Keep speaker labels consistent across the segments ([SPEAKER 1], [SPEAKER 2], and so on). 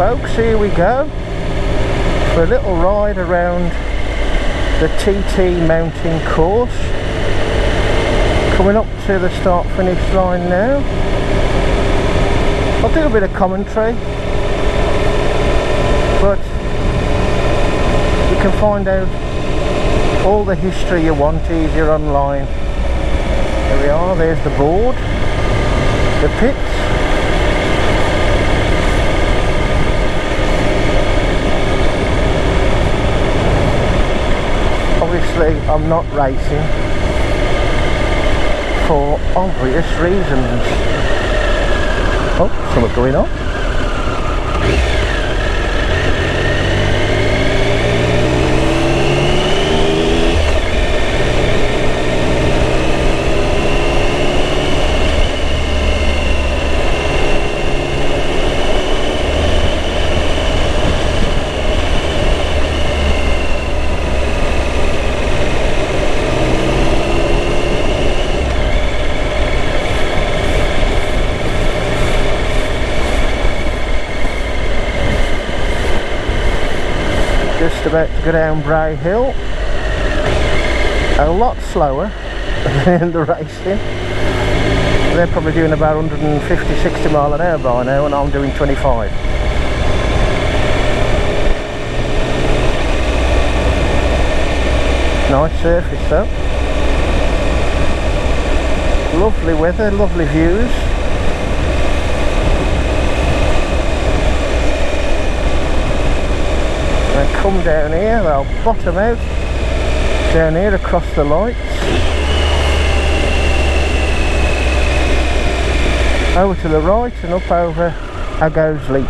[SPEAKER 1] folks, here we go for a little ride around the TT mountain course. Coming up to the start finish line now. I'll do a bit of commentary, but you can find out all the history you want easier online. There we are, there's the board, the pits. Obviously I'm not racing for obvious reasons. Oh, something going on. About to go down Bray Hill. A lot slower than the racing. They're probably doing about 150 60 mile an hour by now and I'm doing 25 nice surface though. Lovely weather lovely views and come down here they'll bottom out down here across the lights. Over to the right and up over Ago's Leap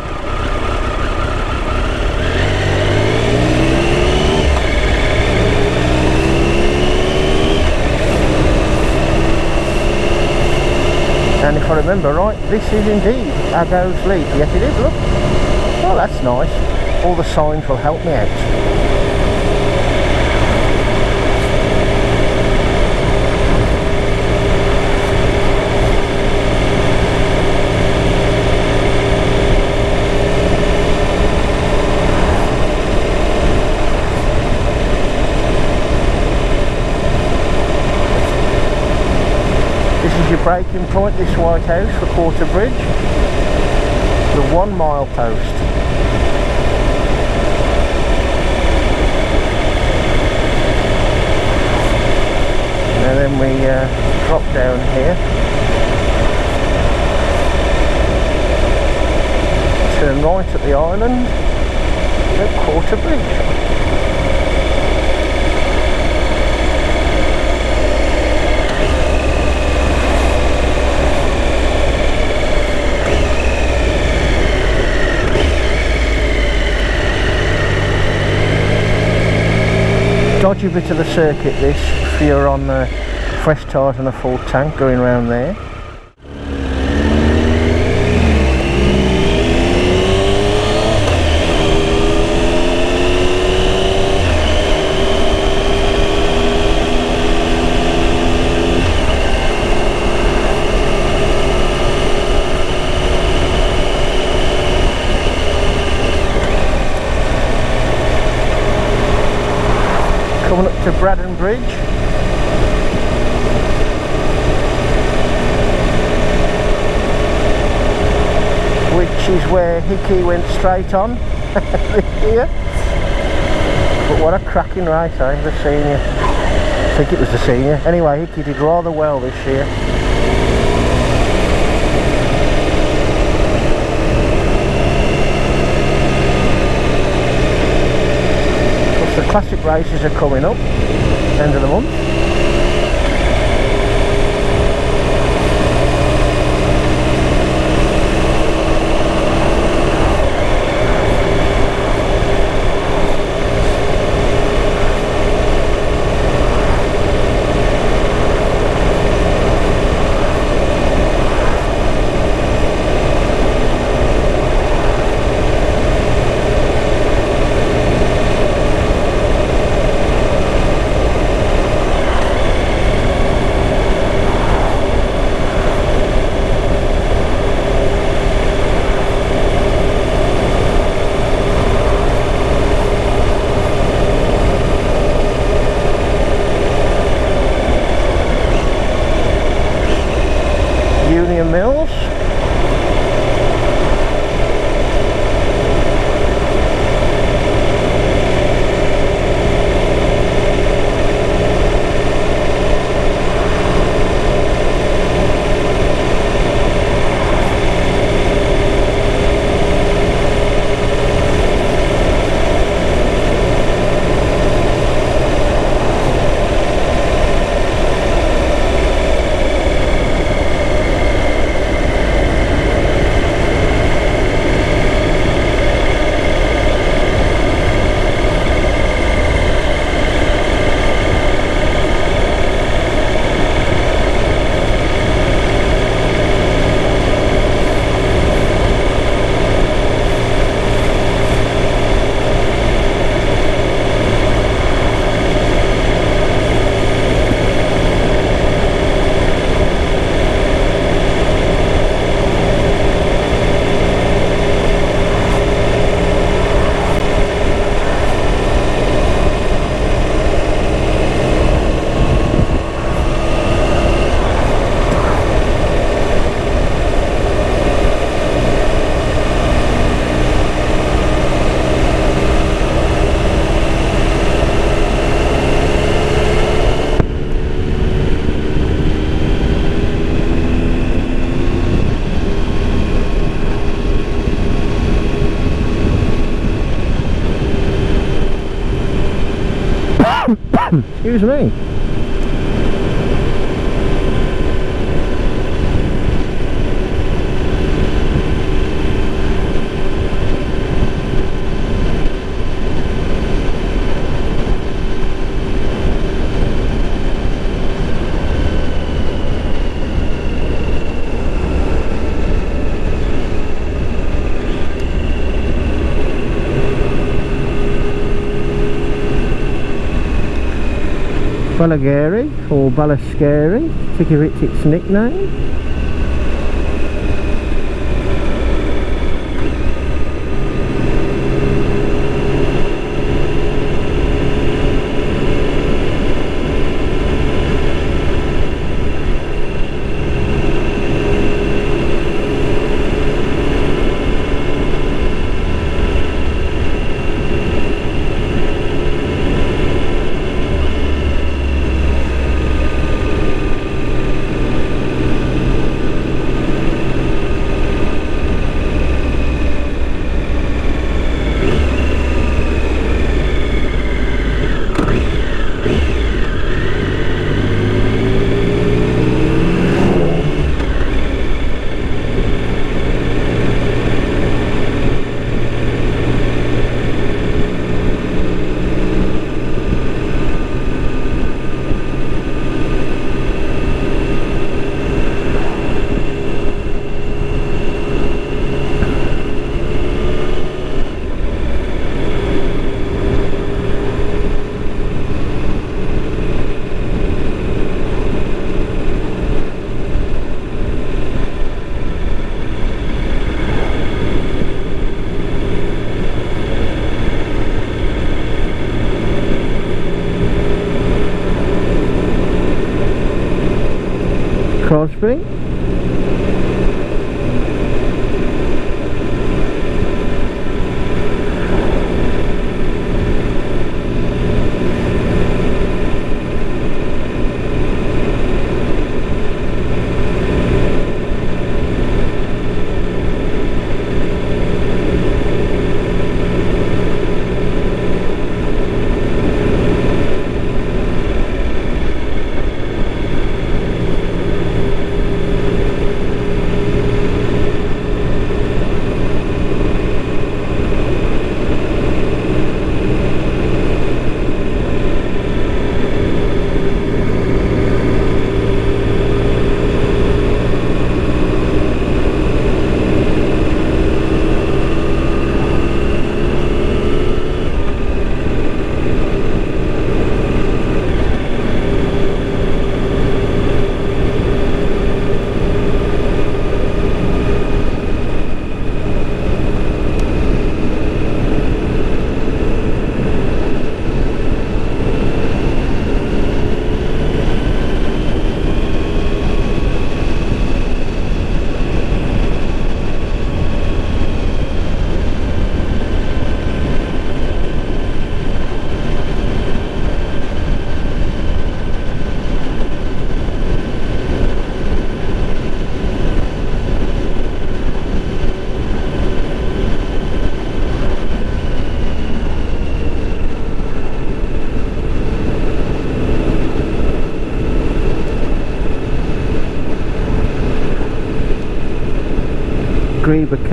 [SPEAKER 1] and if I remember right this is indeed Ago's Leap yes it is look. Oh that's nice all the signs will help me out. This is your braking point, this White House for Quarter Bridge. The one mile post. And then we uh, drop down here. Turn right at the island. At Quarter Bridge dodgy bit of the circuit this if you're on um, the uh, fresh tyres and a full tank going around there to Braddan Bridge. Which is where Hickey went straight on. Here but what a cracking race eh, the senior. I think it was the senior. Anyway Hickey did rather well this year the classic races are coming up end of the month Excuse me. Ballagarey or it its nickname.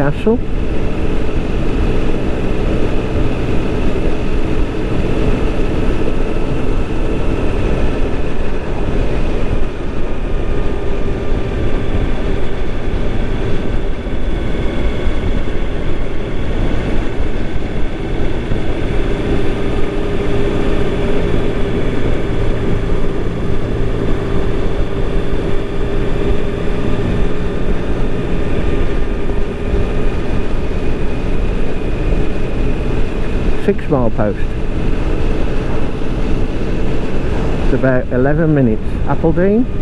[SPEAKER 1] আসো। Mile post. It's about 11 minutes. Appledene.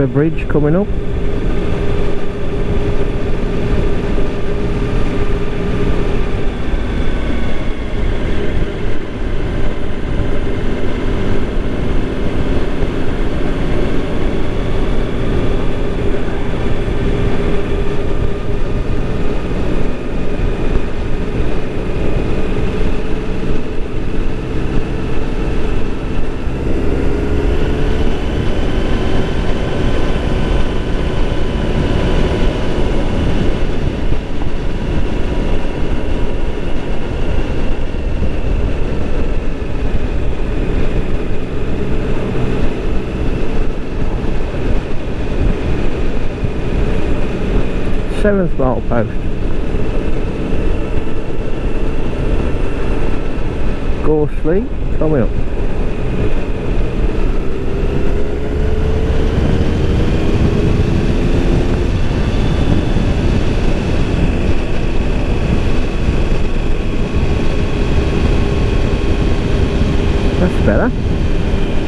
[SPEAKER 1] Greeba Bridge coming up. Post. Gorse Lea coming up. That's better.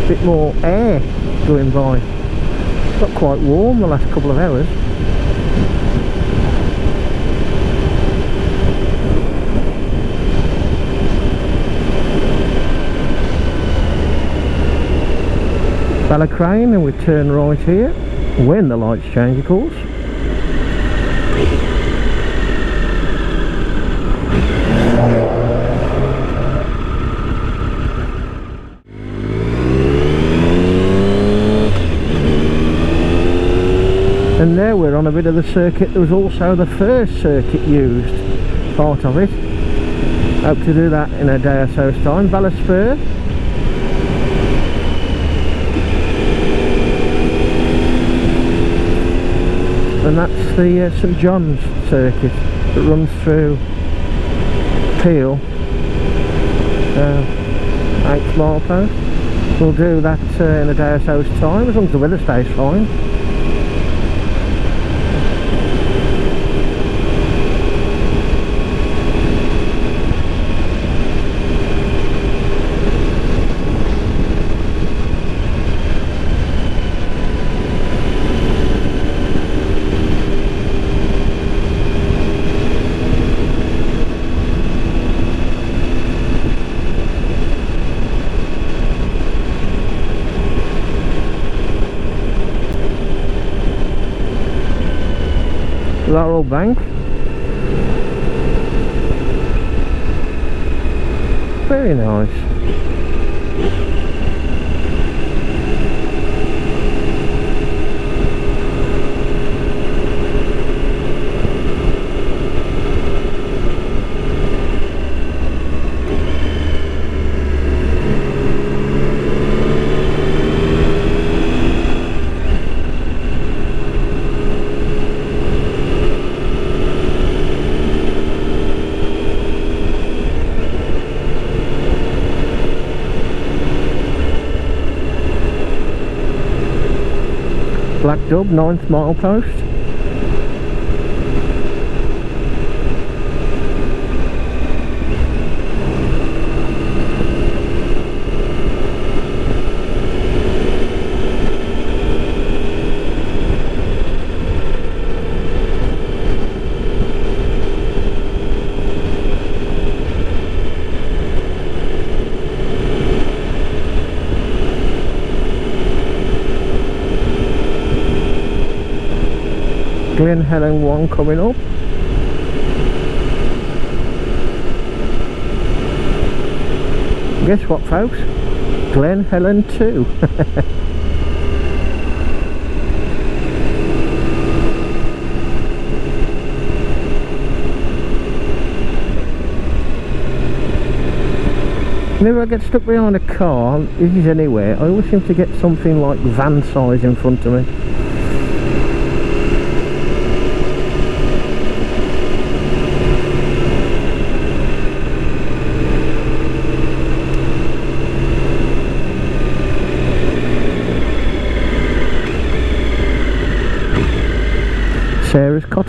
[SPEAKER 1] A bit more air going by. Got quite warm the last couple of hours. Crane, and we turn right here. When the lights change of course. And there we're on a bit of the circuit there was also the first circuit used part of it. Hope to do that in a day or so's time. Valor and that's the uh, St John's circuit that runs through Peel uh, 8 mile post we'll do that uh, in a day or so's time as long as the weather stays fine Laurel Bank. Very nice Black Dub, 9th mile post. Glen Helen 1 coming up. Guess what folks? Glen Helen 2. Whenever I get stuck behind a car, if is anywhere, I always seem to get something like van size in front of me.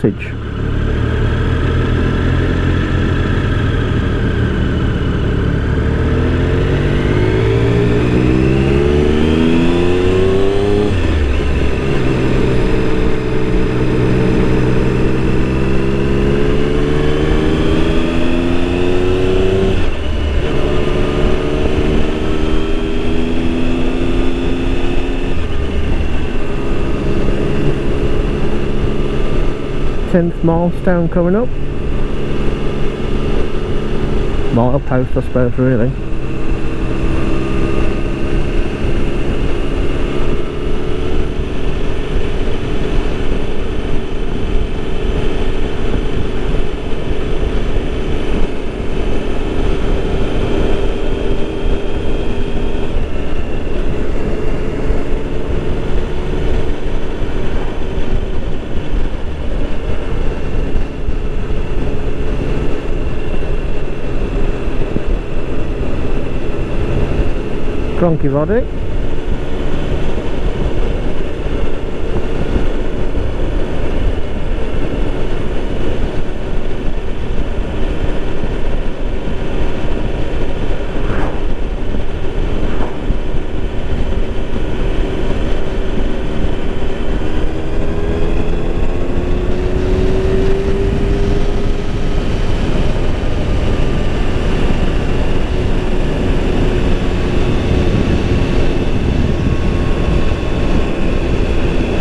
[SPEAKER 1] Page. 10th milestone coming up. Milepost I suppose really. Cronk-y-Voddy.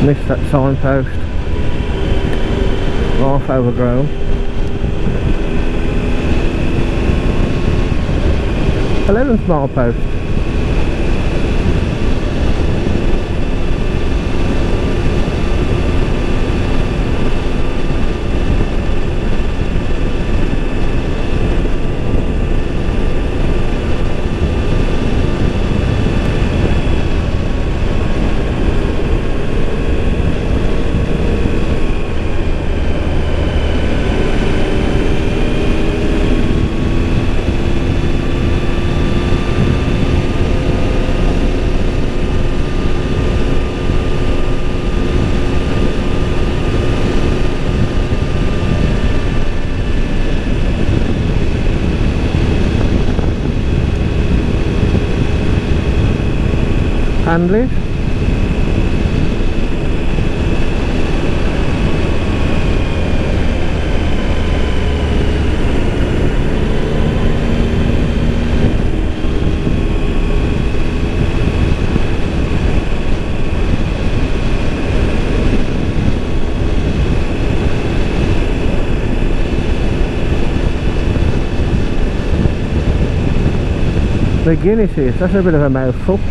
[SPEAKER 1] Missed that signpost. Half overgrown. 11th mile post. Handley. The Guinnesses, that's a bit of a mouthful.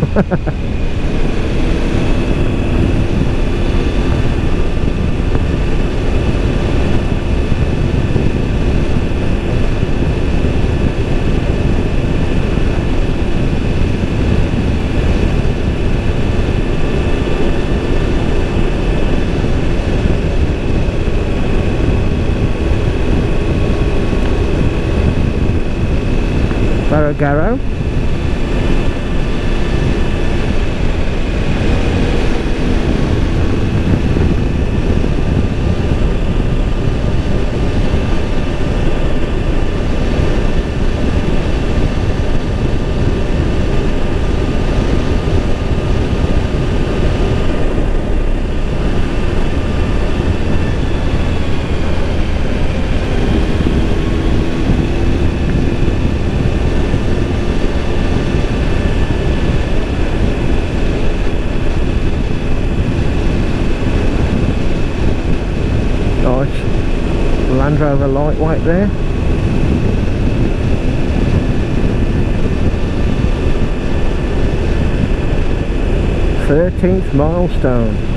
[SPEAKER 1] Barregarrow. Rover lightweight there. Thirteenth milestone.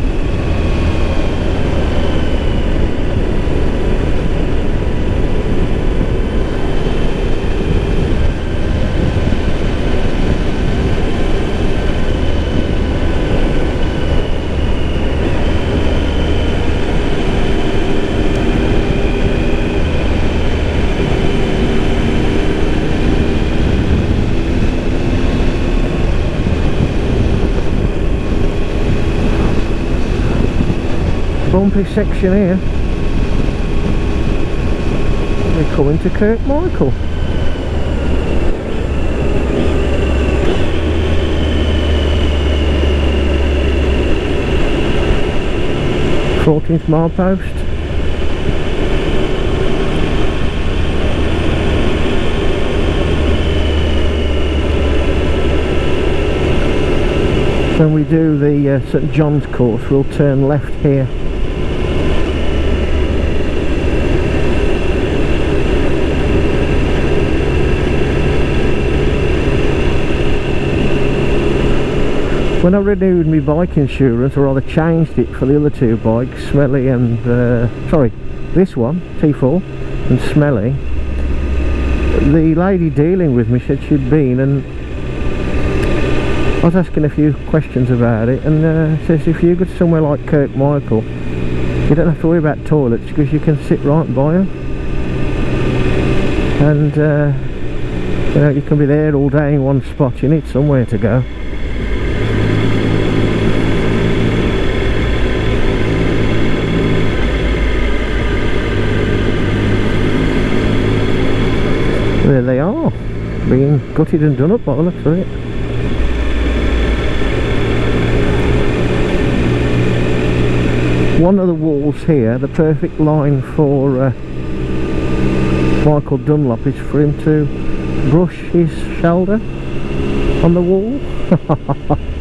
[SPEAKER 1] Section here. We're coming to Kirk Michael. Fourteenth mile post. When we do the uh, St John's course we'll turn left here when I renewed my bike insurance or rather changed it for the other two bikes Smelly and uh, sorry this one T4 and Smelly the lady dealing with me said she'd been and I was asking a few questions about it and uh, says if you go to somewhere like Kirk Michael you don't have to worry about toilets because you can sit right by them and uh, you know you can be there all day in one spot you need somewhere to go there they are. Being gutted and done up by the looks of it. One of the walls here the perfect line for uh, Michael Dunlop is for him to brush his shoulder on the wall